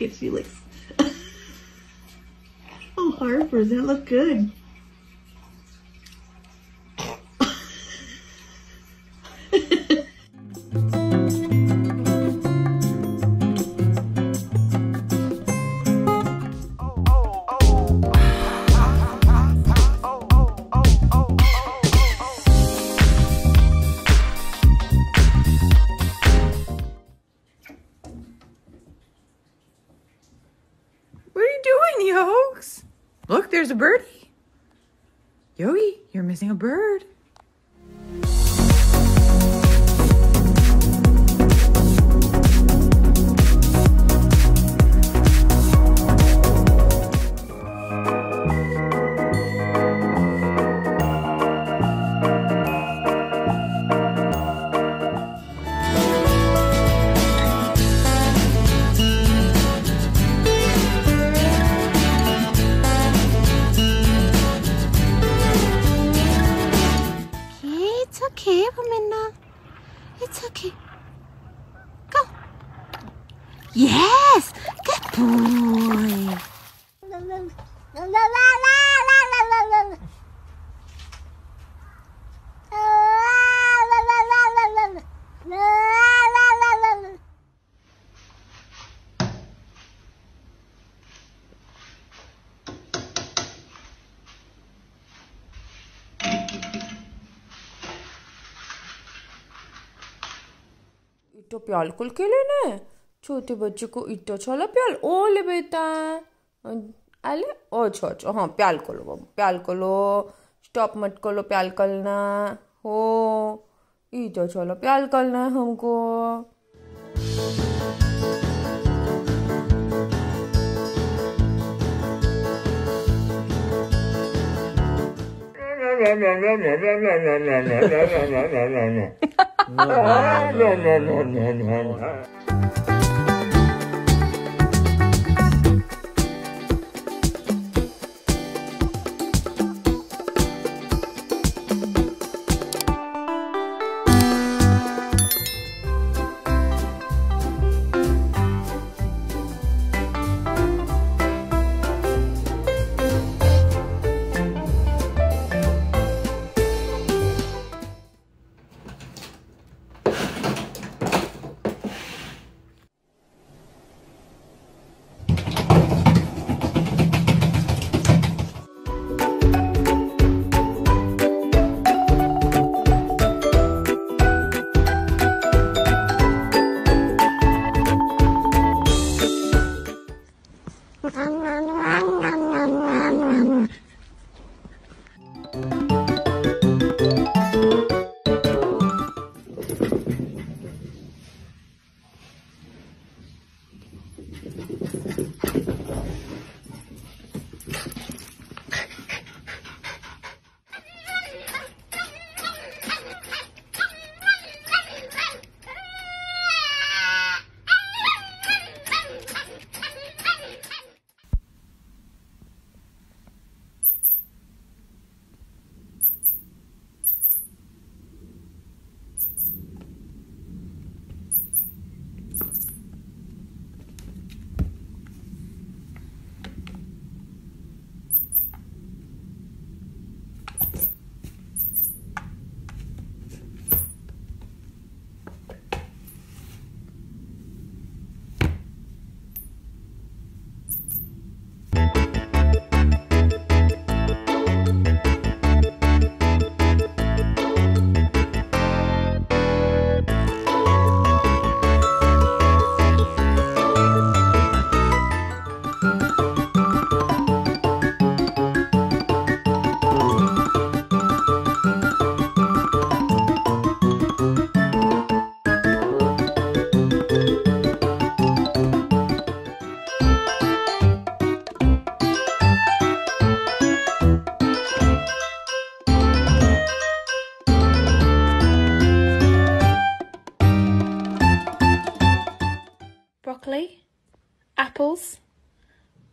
look at Felix. oh, Harper, that look good. Doing, Look, there's a birdie. Yogi, you're missing a bird. It's okay, Ramina. It's okay. Go. Yes! Good boy. इट्टो प्याल कुल के लेना है? छोटे बच्चे को इट्टो छोला प्याल ओ ले बेटा। आले ओ अच्छा अच्छा हाँ प्याल को लो प्याल को लो स्टॉप मत को लो प्याल करना हो इट्टो छोला प्याल करना है हमको। لا لا لا لا لا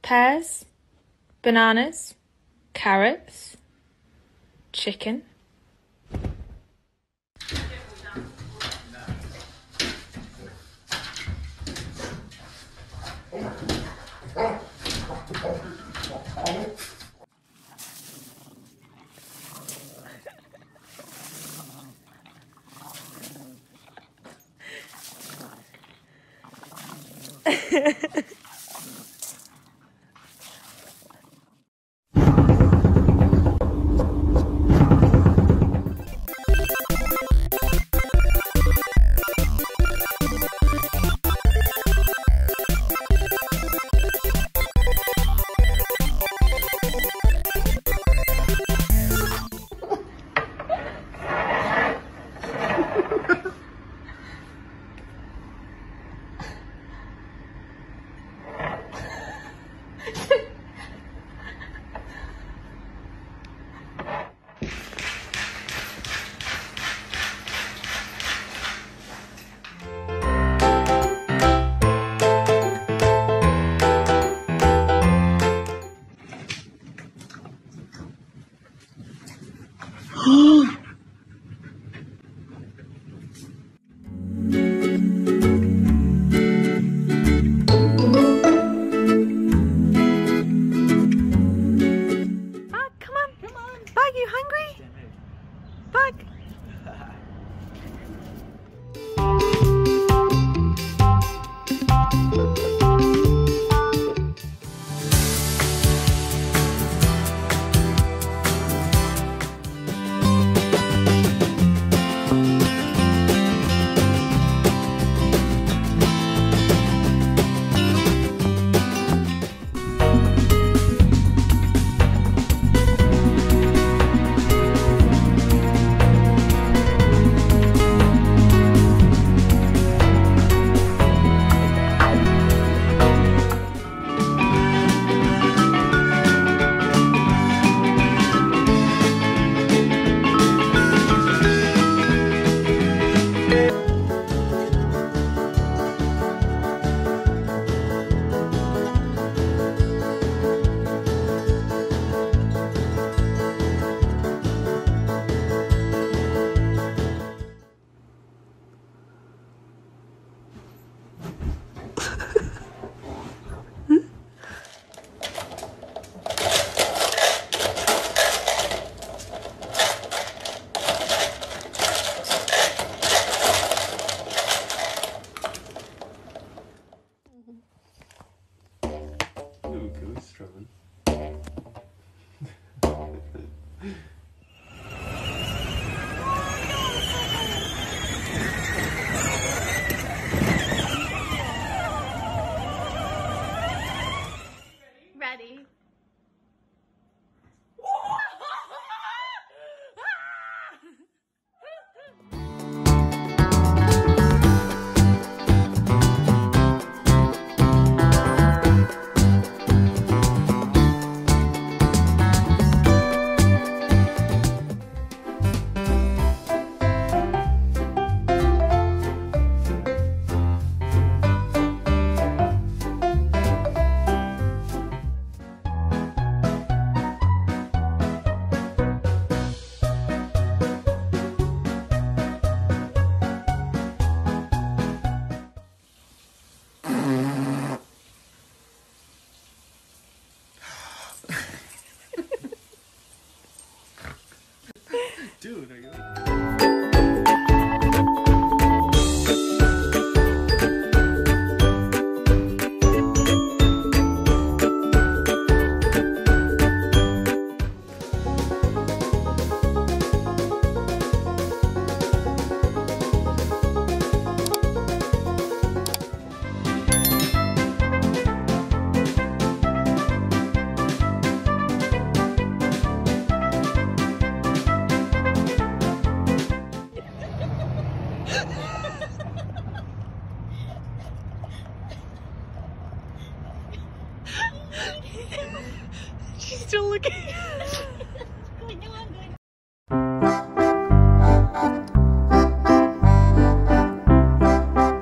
pears, bananas, carrots, chicken. You hungry? Bug. Dude, like